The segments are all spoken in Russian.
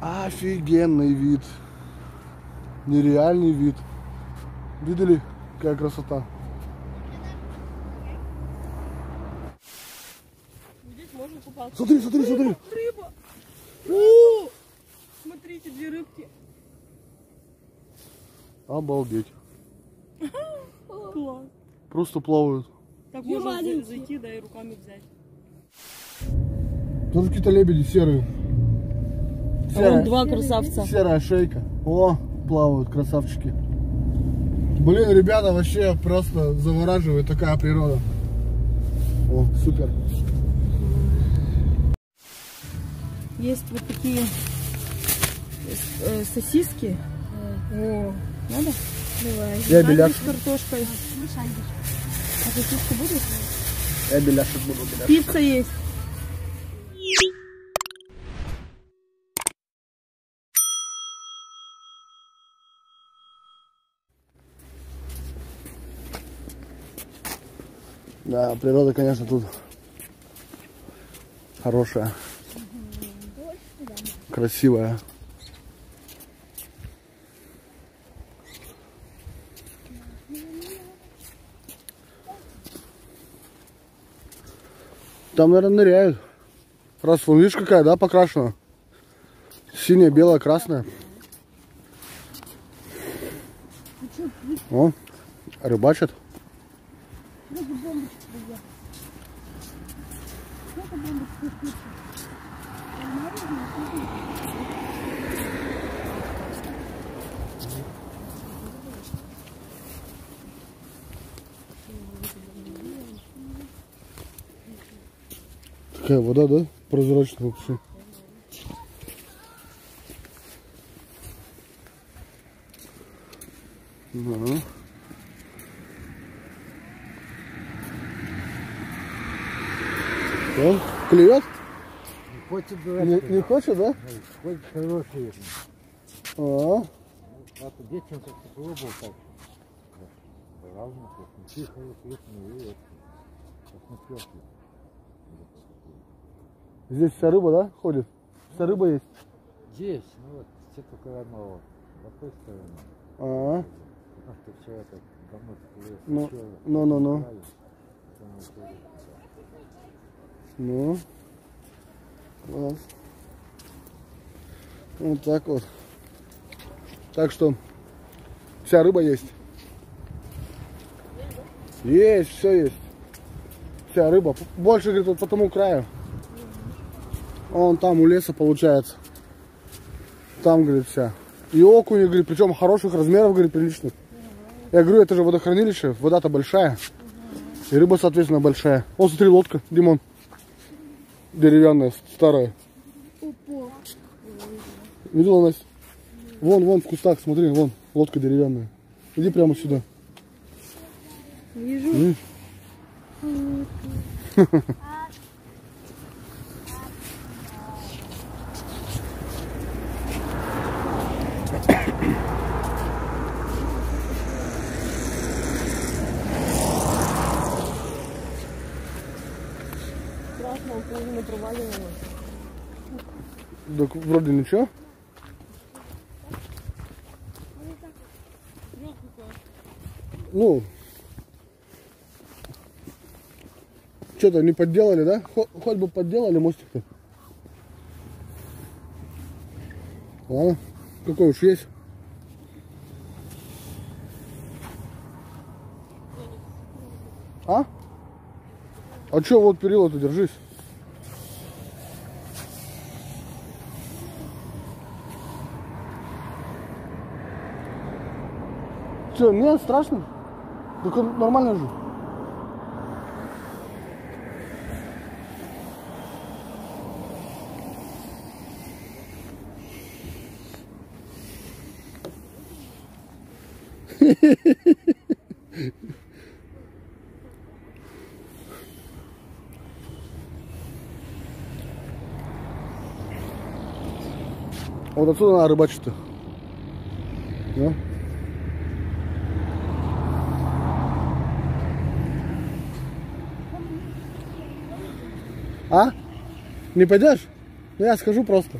Офигенный вид. Нереальный вид. Видели, какая красота? Здесь можно купаться. Смотри, смотри, смотри. Рыба! О! Смотрите, две рыбки. Обалдеть. Класс. Просто плавают. Так можно зайти, да, и руками взять. Тоже какие-то лебеди серые. А вон два красавца. Серая шейка. О, плавают красавчики. Блин, ребята, вообще просто завораживает такая природа. О, супер. Есть вот такие э, сосиски. О, надо? Давай. Я беляш. с картошкой. А сосиску будешь? Я беляшек буду, беляшек. Пицца есть. Да, природа, конечно, тут хорошая. Красивая. Там, наверное, ныряют. Раз, вон, видишь, какая, да, покрашена? Синяя, белая, красная. О, рыбачат. Такая вода, да? Прозрачная вообще. Да. Клюет? Хочет Не, не хочет, да? Хоть хороший. А, А то детям как-то пробовал так. Разно, тихо, и вот. Посмотрел. здесь вся рыба, да, ходит? Вся рыба есть? Здесь, ну вот, все только одного. С той стороны. А, Потому что все это всплыло. Ну, Всё ну, ну, ну. Ну. Класс. Вот так вот. Так что вся рыба есть. Есть, все есть. Вся рыба. Больше, говорит, вот по тому краю. Он там у леса получается. Там, говорит, вся. И окуни, говорит, причем хороших размеров, говорит, приличных. Я говорю, это же водохранилище, вода-то большая. И рыба, соответственно, большая. О, смотри, лодка, Димон. Деревянная, старая. Видела, Настя? Вон, вон, в кустах, смотри, вон, лодка деревянная. Иди прямо сюда. Вижу. Видишь? Так вроде ничего. Ну, что-то не подделали, да? Хо- Хоть бы подделали мостик-то. Ладно, какой уж есть. А? А что, вот перила-то держись. Че, нет, страшно? Он нормально же. Вот отсюда надо рыбачить-то. Да? А? Не пойдешь? Ну я скажу просто.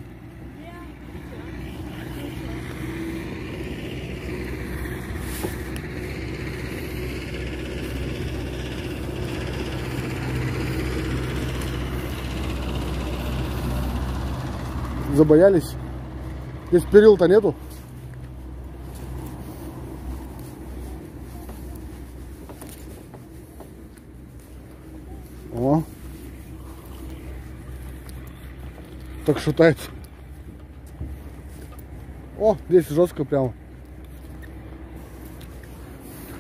Забоялись? Здесь перил-то нету? Так шатается. О, здесь жестко прямо.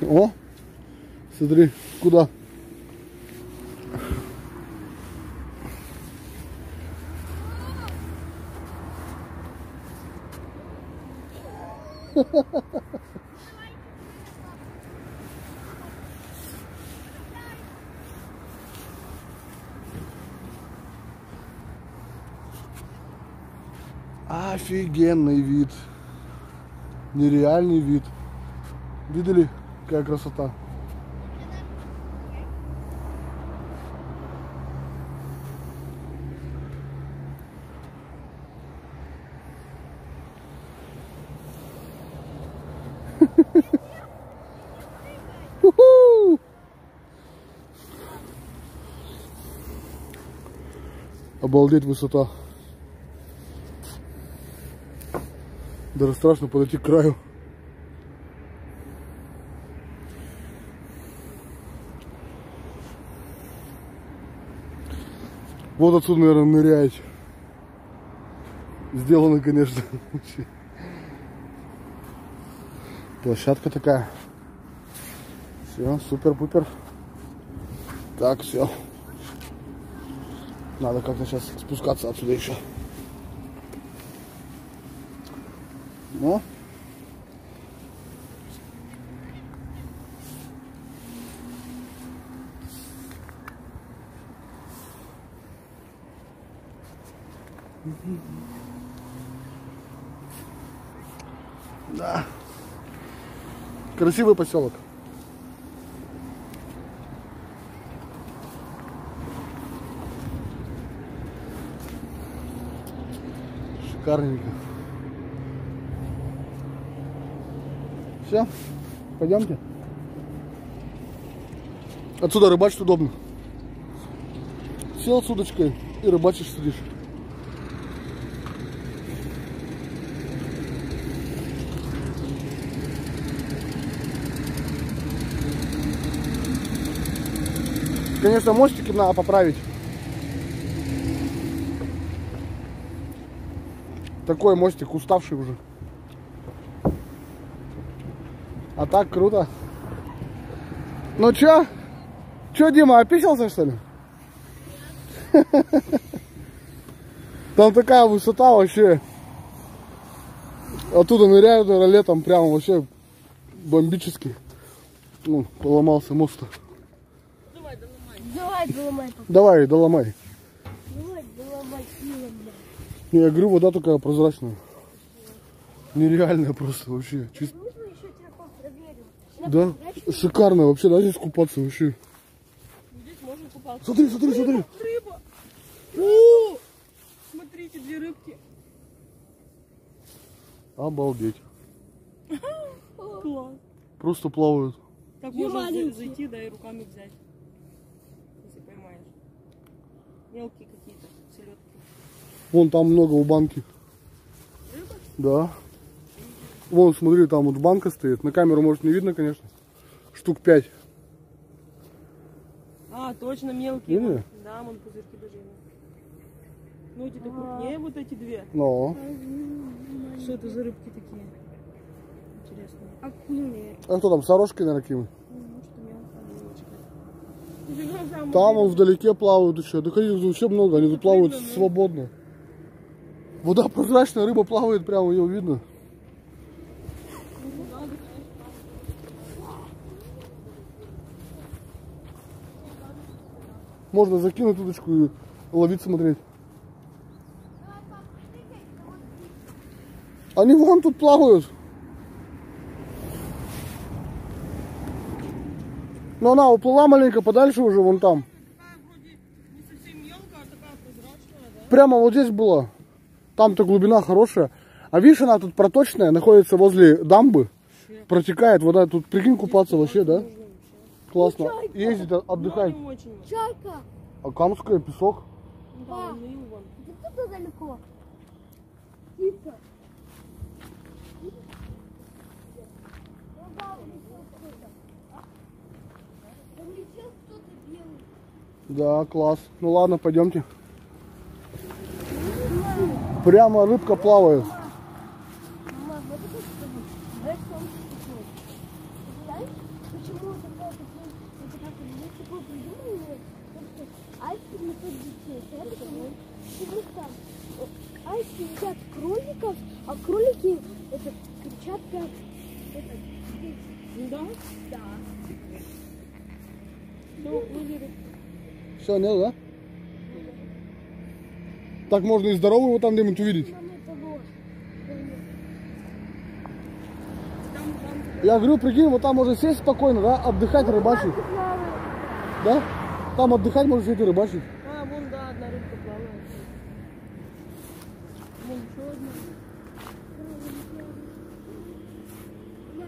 О, смотри, куда? Офигенный вид. Нереальный вид. Видели, какая красота? Обалдеть высота. Даже страшно подойти к краю. Вот отсюда, наверное, ныряет. Сделано, конечно. Площадка такая. Все, супер-пупер. Так, все. Надо как-то сейчас спускаться отсюда еще. Ну. Да. Красивый поселок. Шикарненько. Все, пойдемте. Отсюда рыбачить удобно. Сел с удочкой и рыбачишь сидишь. Конечно, мостики надо поправить. Такой мостик уставший уже. А так круто. Ну чё? Чё, Дима, описался что ли? Там такая высота вообще. Оттуда ныряют наверное, летом прямо вообще бомбически. Ну, поломался мост. Давай, доломай. папа. Давай, доломай. Давай, доломай силом. Я говорю, вода такая прозрачная. Нереальная просто вообще. Чисто. Да, шикарно вообще, да, здесь купаться вообще. Здесь можно купаться. Смотри, смотри, смотри. Рыба! О! Смотрите, две рыбки. Обалдеть. Класс. Просто плавают. Так Две можно маленькие. за- зайти, да, и руками взять. Если поймаешь. Мелкие какие-то, селедки. Вон там много у банки. Да. Вон, смотри, там вот банка стоит. На камеру, может, не видно, конечно. Штук пять. А, точно, мелкие. Вон. Да, вон пузырьки даже. Ну, эти-то крупнее, вот эти две. Но. Что это за рыбки такие? Интересно. Акульные. А кто там, сорожки, наверное, какие-нибудь? Ну, Там вон вдалеке плавают еще. Да их вообще много, они тут плавают видно, ну. свободно. Вода прозрачная, рыба плавает прямо, ее видно. Можно закинуть удочку и ловить, смотреть. Они вон тут плавают. Но она уплыла маленько подальше уже, вон там. Прямо вот здесь было. Там-то глубина хорошая. А видишь, она тут проточная, находится возле дамбы. Протекает вода. Тут прикинь купаться вообще, да? Классно. Ездить, от- отдыхать. Ну, очень. Чайка. А, А, Акамская, песок. Да. Где тут далеко? Ну, А, птица. Полетел кто-то белый. Да, класс. Ну ладно, пойдемте. Прямо рыбка плавает. Мама, вот это что? Давай солнце посмотрим. Знаешь, почему такое такое, это как есть такое придумали, айски не под детей. Знаешь, почему? Потому что э, айски едят кроликов, а кролики это кричат как это, дети. Да? Да. Ну, не верю. Все, нет, да? Так можно и здорового вот там где-нибудь увидеть. Я говорю, прикинь, вот там можно сесть спокойно, да, отдыхать, рыбачить. Да? Там отдыхать можно сидеть и рыбачить. А, вон, да, одна рыбка плавает. Вон еще одна. Да,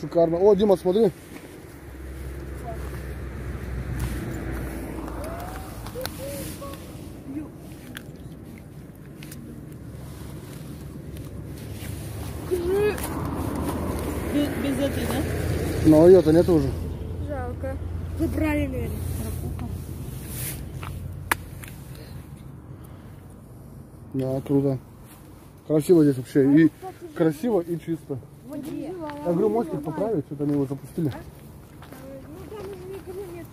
шикарно. О, Дима, смотри. Без, без этой, да? Но ее-то нет уже. Жалко. Забрали, наверное. Да, круто. Красиво здесь вообще. И красиво, и чисто. В воде. Я говорю, мостик поправить, что-то они его запустили. Ну там уже никого нет.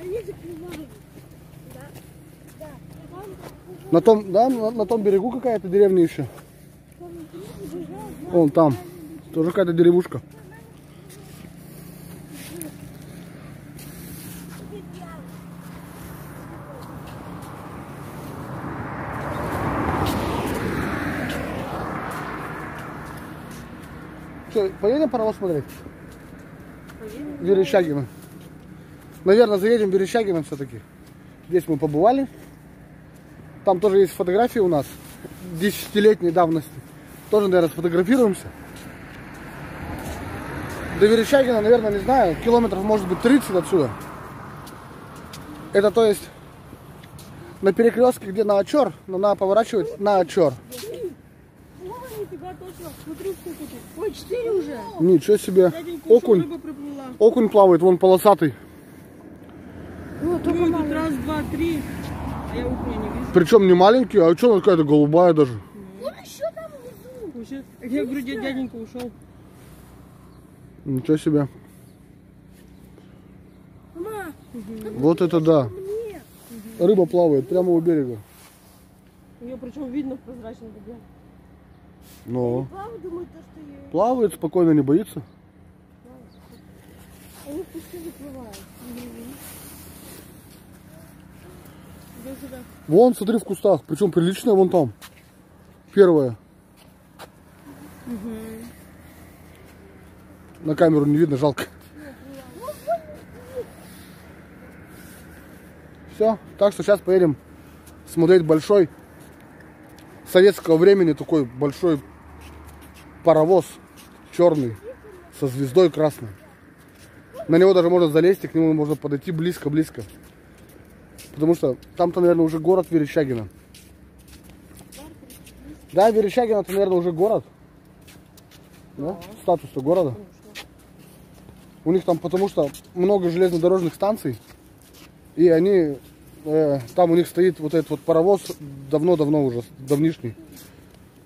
Они На том, да, на, на том берегу какая-то деревня еще. Вон там. Тоже какая-то деревушка. Что, поедем паровоз смотреть? Верещагина. Наверное, заедем в Верещагино все-таки. Здесь мы побывали. Там тоже есть фотографии у нас. Десятилетней давности. Тоже, наверное, сфотографируемся. До Верещагина, наверное, не знаю, километров может быть 30 отсюда. Это то есть на перекрестке, где на Очер, но надо поворачивать на Очер. Смотри, сколько тут. Ой, четыре уже. Ничего себе. Окунь. Окунь плавает, вон полосатый. Ну, тут раз, два, три. А я окуня не вижу. Причем не маленький, а что она какая-то голубая даже. Он еще там внизу. Вообще, Я говорю, дяденька ушел. Ничего себе. Мама, Вот это да. Рыба плавает прямо у берега. Ее причем видно в прозрачной воде. Но Папа думает, то, что я... плавает спокойно, не боится. Они в песке заплывают. Иди сюда. Вон, смотри, в кустах. Причем приличная вон там. Первая. На камеру не видно, жалко. Все, так что сейчас поедем смотреть большой советского времени такой большой паровоз черный со звездой красной. На него даже можно залезть, и к нему можно подойти близко-близко. Потому что там-то, наверное, уже город Верещагина. Да, Верещагина, это, наверное, уже город. Да? Статус-то города. У них там, потому что много железнодорожных станций. И они, э, там у них стоит вот этот вот паровоз давно-давно уже, давнишний.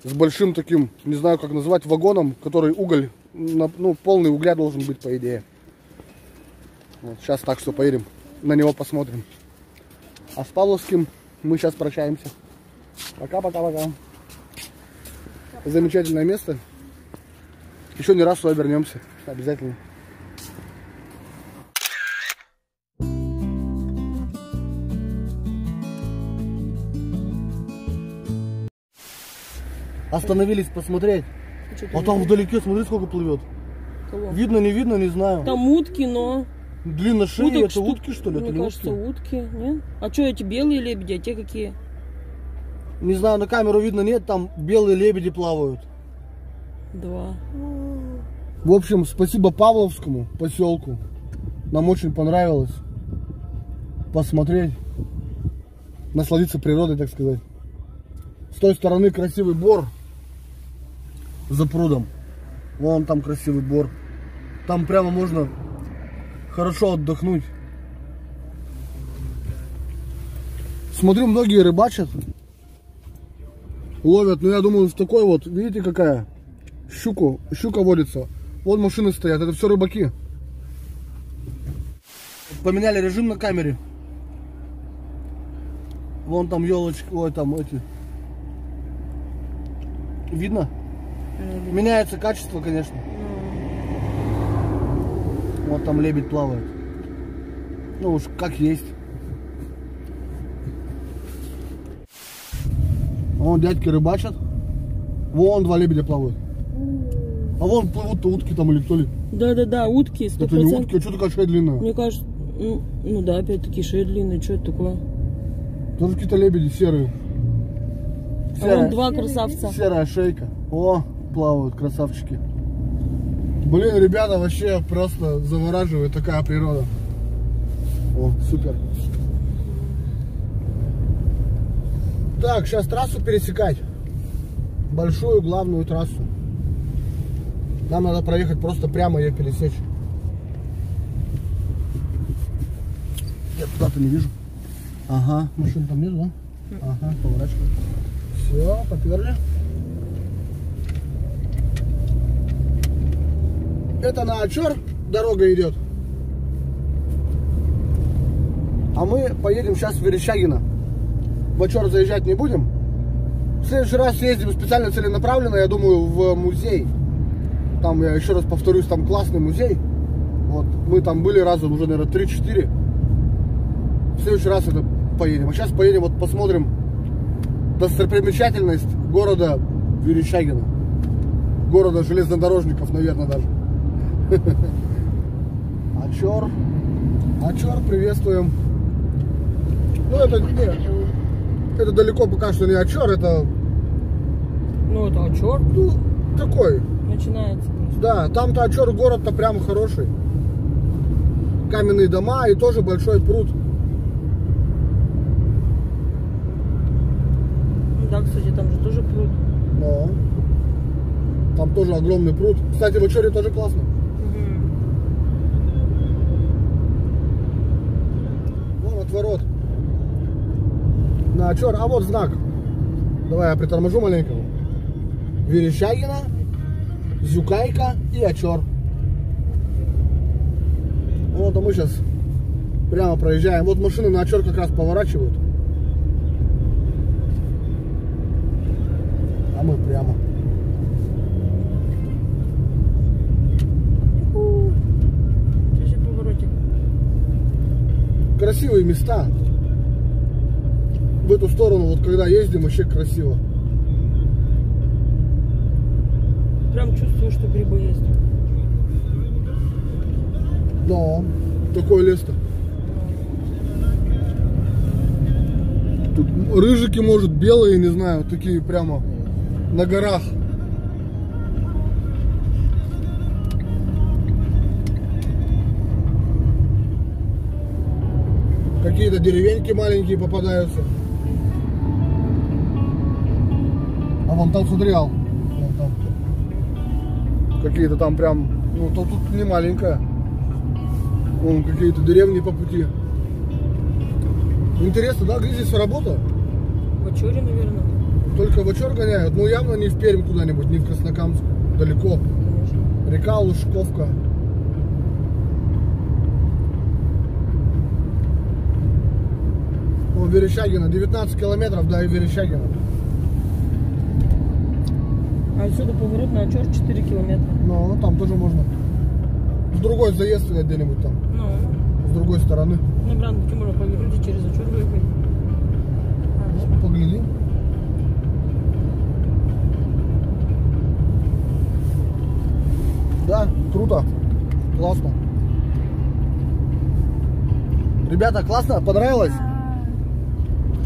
С большим таким, не знаю как назвать, вагоном, который уголь, ну, полный угля должен быть, по идее. Вот, сейчас так что поедем, на него посмотрим. А с Павловским мы сейчас прощаемся. Пока-пока-пока. Замечательное место. Еще не раз сюда вернемся. Обязательно. Остановились посмотреть. А там вдалеке, смотри, сколько плывет. Кого? Видно, не видно, не знаю. Там утки, но... Длинно шеи, Уток это штук- утки, что ли? Мне это кажется, утки? утки. Нет? А что эти белые лебеди, а те какие? Не знаю, на камеру видно, нет, там белые лебеди плавают. Два. В общем, спасибо Павловскому поселку. Нам очень понравилось посмотреть, насладиться природой, так сказать. С той стороны красивый бор за прудом. Вон там красивый бор. Там прямо можно хорошо отдохнуть. Смотрю, многие рыбачат, ловят. Но я думаю, в такой вот, видите, какая щуку, щука водится. Вот машины стоят, это все рыбаки. Поменяли режим на камере. Вон там елочки, ой, там эти. Видно? Меняется качество, конечно. Вот там лебедь плавает. Ну уж как есть. Вон дядьки рыбачат. Вон два лебедя плавают. А вон плывут утки там или кто ли. Да-да-да, утки, сто Это не утки, а что такая шея длинная? Мне кажется, ну, ну да, опять-таки шея длинная, что это такое? Тоже какие-то лебеди серые. А вон два красавца. Серая шейка. О, плавают красавчики. Блин, ребята, вообще просто завораживает такая природа. О, супер. Так, сейчас трассу пересекать. Большую главную трассу. Нам надо проехать просто прямо ее пересечь. Я туда-то не вижу. Ага, машин там нет, да? Ага, поворачивай. Все, поперли. Это на Очер дорога идет. А мы поедем сейчас в Верещагино. В Очер заезжать не будем. В следующий раз съездим специально целенаправленно, я думаю, в музей. Там, я еще раз повторюсь, там классный музей. Вот, мы там были раза уже, наверное, 3-4. В следующий раз это поедем. А сейчас поедем, вот посмотрим достопримечательность города Верещагина. Города железнодорожников, наверное, даже. Очер. Очер, приветствуем. Ну, это, нет, это далеко пока что не Очер, это, Ну это а черт ну, такой. начинается. Да, там-то Очер город-то прямо хороший. Каменные дома и тоже большой пруд. Ну Да, кстати, там же тоже пруд. Но там тоже огромный пруд. Кстати, в Очере тоже классно. Вон отворот. На Очер. А вот знак. Давай я приторможу маленько. Верещагина, Зюкайка и Очер. Вот, а мы сейчас прямо проезжаем. Вот машины на Очер как раз поворачивают. А мы прямо. Сейчас я поворотик. Красивые места. В эту сторону, вот когда ездим, вообще красиво. Прям чувствую, что грибы есть. Да, такое лес-то. Тут рыжики, может, белые, не знаю, такие прямо на горах. Какие-то деревеньки маленькие попадаются. А вон там смотри, Ал. Вон там. Какие-то там прям, ну то тут не маленькая. Вон какие-то деревни по пути. Интересно, да, где здесь работа? В Очере, наверное. Только в Очер гоняют, ну явно не в Пермь куда-нибудь, не в Краснокамск, далеко. Конечно. Река Лужковка. Верещагина, 19 километров, и Верещагина. А отсюда поворот на Очер 4 километра. Ну, ну, там тоже можно. С другой заезд где-нибудь там, Ну, с другой стороны. на Брандке можно повернуть через Очер выехать. Ну, погляди. Да, круто. Классно. Ребята, классно? Понравилось?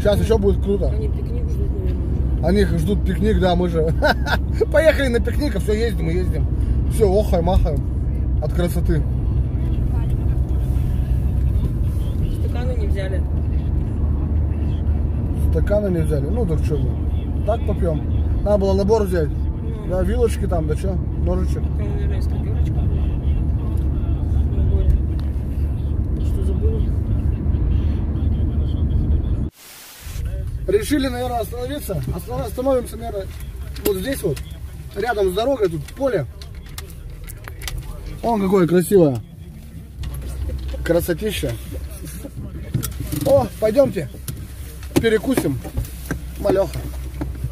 Сейчас еще будет круто. Они пикник ждут, наверное. Они ждут пикник, да, мы же. Поехали на пикник, а все, ездим и ездим. Все, охай, махаем от красоты. Стаканы не взяли. Стаканы не взяли. Ну так что. Так попьем. Надо было набор взять. Да, вилочки там, да что, ножичек. Там, наверное, Решили, наверное, остановиться. Останов- Остановимся, наверное, вот здесь вот. Рядом с дорогой, тут поле. Вон какое красивое. Красотища. О, пойдемте. Перекусим. Малеха.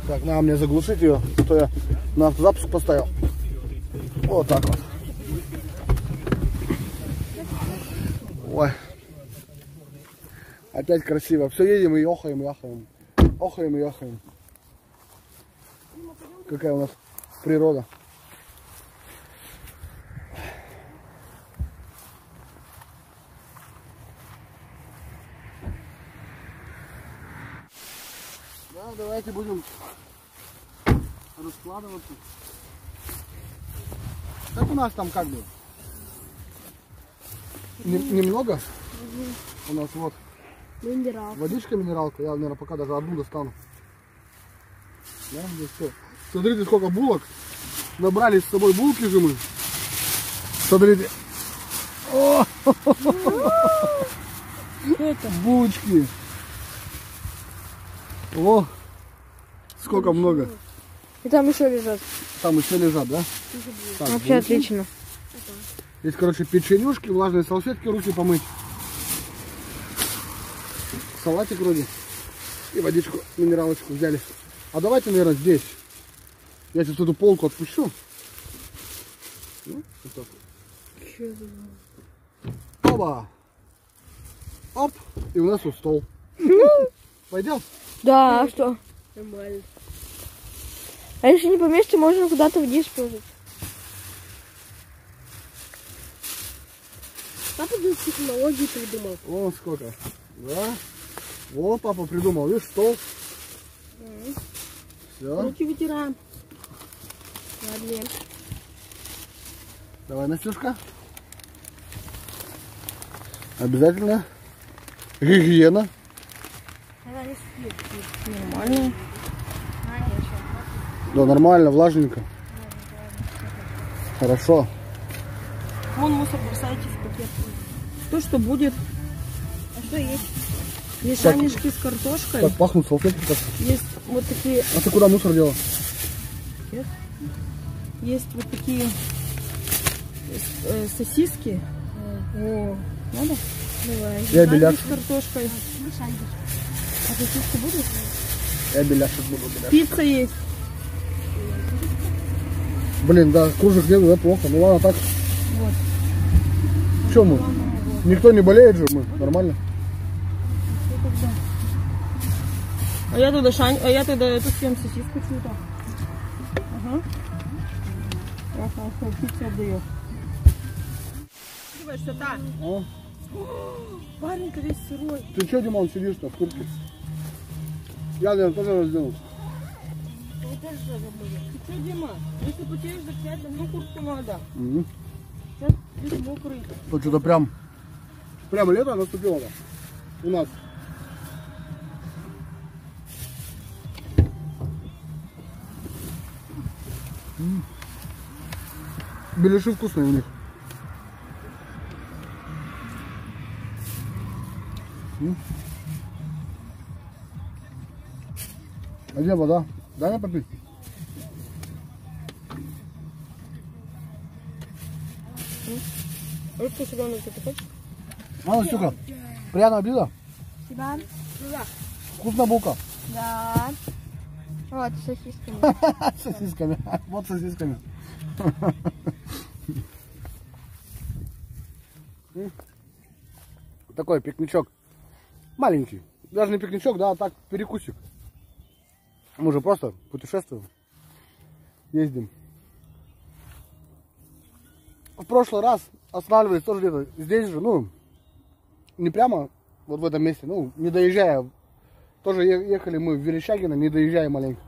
Так, надо мне заглушить ее, а то я на автозапуск поставил. Вот так вот. Ой. Опять красиво. Все едем и охаем, и ахаем. Охаем и ахаем. Какая у нас природа. Да, давайте будем раскладываться. Как у нас там как бы? Нем- немного? У нас вот Минерал. водичка минералка. Я, наверное, пока даже одну достану. Да, здесь все. Смотрите, сколько булок. Набрали с собой булки же мы. Смотрите. О, это? булочки. О, сколько много. И там еще лежат. Там еще лежат, да? Так, Вообще булки. отлично. Здесь, короче, печенюшки, влажные салфетки, руки помыть. Салатик вроде. И водичку, минералочку взяли. А давайте, наверное, здесь. Я сейчас эту полку отпущу. Ну, вот так. Оба. Оп. И у нас тут стол. Пойдем? Да, а что? Нормально. А если не поместится, можно куда-то вниз положить. Папа тут технологии придумал. Вон сколько. Да. Во, папа придумал. Видишь, стол. Все. Руки вытираем. Ладно. Давай, Настюшка. Обязательно. Гигиена. Нормально. Да, нормально, влажненько. Хорошо. Вон мусор бросайте в пакет. То, что будет. А что есть? Есть Так. шанишки с картошкой. Так пахнут салфетки. как. Есть вот такие, А ты куда мусор делал? есть вот такие э, сосиски. О, надо? Давай. Я беляш. С картошкой. А сосиски будут? Я беляшек буду, беляшек. Пицца есть. Блин, да, кружек нету, да, плохо. Ну ладно, так. Вот. Че мы? Никто не болеет же, мы. Нормально. А я туда шань, а я туда эту съем сосиску чью-то. Ага. Ага, что, пиццу отдаю. Что та? А? Парень весь сырой. Ты че, Димон, сидишь-то в куртке? Я, наверное, тоже разденусь. Ты что, Дима? Если потеешь, так снять одну куртку надо. Угу. Сейчас весь мокрый. Вот что-то прям, прям лето наступило-то у нас. Беляши вкусные у них. А где вода? Дай мне попить. А вот сюда надо такой. А, Настюха, приятного аппетита. Да. Вкусная булка. Да. Вот, с сосисками. Сосисками. Вот сосисками. Такой пикничок. Маленький. Даже не пикничок, да, а так перекусик. Мы же просто путешествуем. Ездим. В прошлый раз останавливались тоже где-то здесь же, ну, не прямо вот в этом месте, ну, не доезжая. Тоже ехали мы в Верещагино, не доезжая маленько.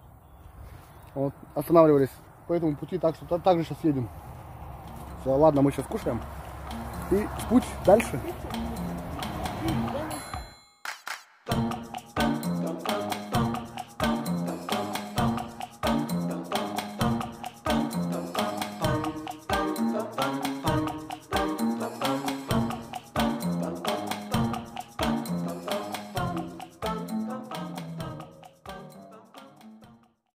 Вот, останавливались по этому пути, так что та- так же сейчас едем. Все, ладно, мы сейчас кушаем. И путь дальше.